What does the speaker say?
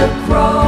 across.